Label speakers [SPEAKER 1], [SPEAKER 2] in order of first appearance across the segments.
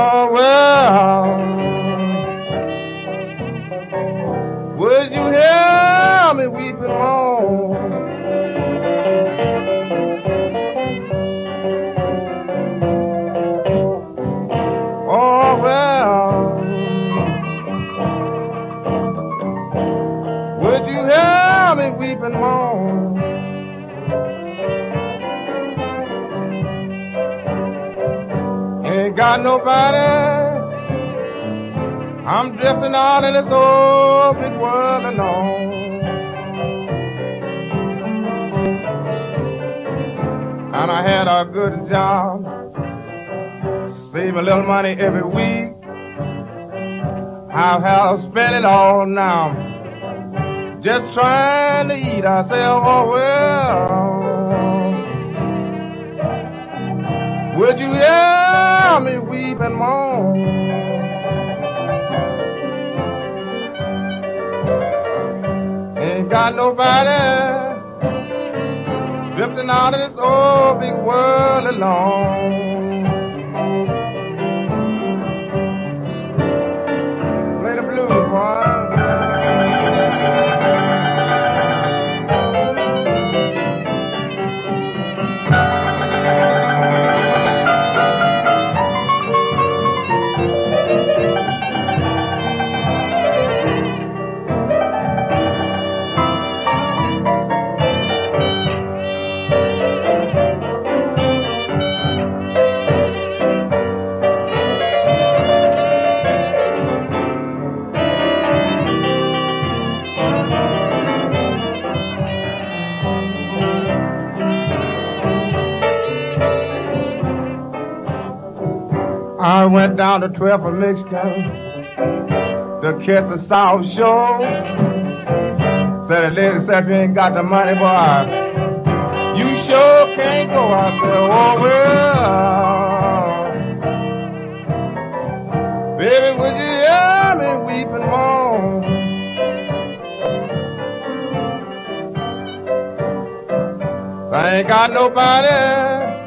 [SPEAKER 1] Oh, well, would you hear me weeping long? Oh, well, would you hear me weeping long? Got nobody. I'm drifting out in this old big world alone. And I had a good job, save a little money every week. I have spent it all now, just trying to eat. I say, oh well. Would you me moan? Ain't got nobody drifting out of this old big world alone. I went down to 12 for Mexico to catch the South Shore. Said the lady said if you ain't got the money, boy, you sure can't go. I said, oh well, baby, would you hear me weep and moan? I ain't got nobody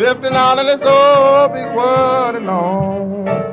[SPEAKER 1] drifting out in this old big world alone.